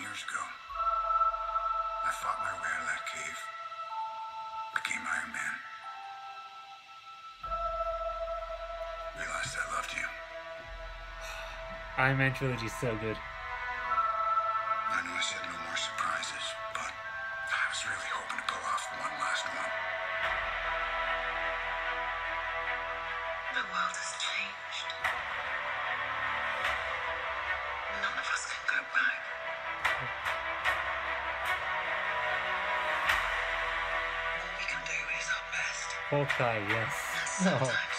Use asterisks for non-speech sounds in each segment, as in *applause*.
years ago. I fought my way out of that cave, became Iron Man. Realized I loved you. Iron Man trilogy is so good. I know I said no more surprises, but I was really hoping to pull off one Hawkeye, yes. *laughs* And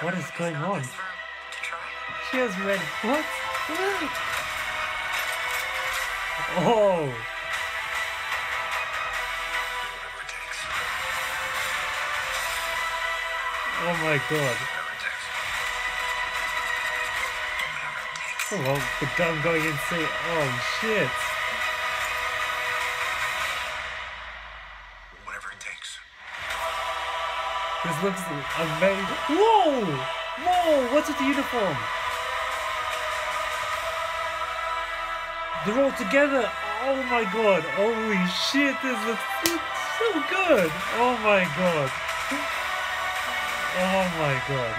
What is going on? in this room To try. She has red. What? Oh, Whatever it takes. oh my god. Whatever it takes. Whatever it takes. Oh, well, the gun going insane. Oh shit. This looks amazing. Whoa! Whoa! What's with the uniform? They're all together. Oh my god. Holy shit. This looks so good. Oh my god. Oh my god.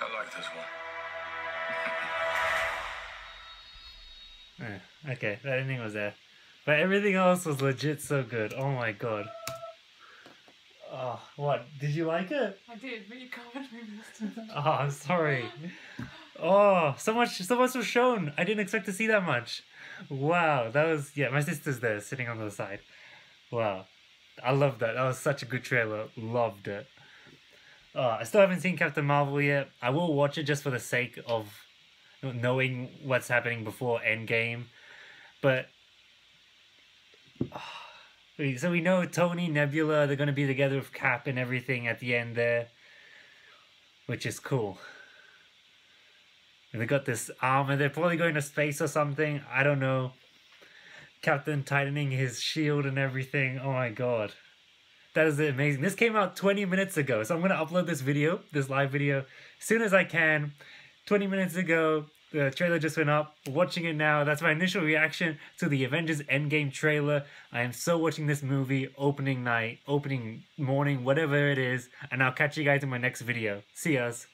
I like this one. Eh, okay, that ending was there. But everything else was legit so good. Oh my god. Oh, what? Did you like it? I did, but you covered most it. Oh, I'm sorry. Oh, so much, so much was shown. I didn't expect to see that much. Wow, that was yeah. My sister's there, sitting on the side. Wow, I love that. That was such a good trailer. Loved it. Uh, I still haven't seen Captain Marvel yet. I will watch it just for the sake of knowing what's happening before Endgame. But we- so we know Tony, Nebula, they're gonna be together with Cap and everything at the end there, which is cool. And they got this armor. They're probably going to space or something. I don't know. Captain tightening his shield and everything. Oh my god. That is amazing. This came out 20 minutes ago. So I'm going to upload this video, this live video, as soon as I can. 20 minutes ago, the trailer just went up. Watching it now. That's my initial reaction to the Avengers Endgame trailer. I am so watching this movie opening night, opening morning, whatever it is. And I'll catch you guys in my next video. See us.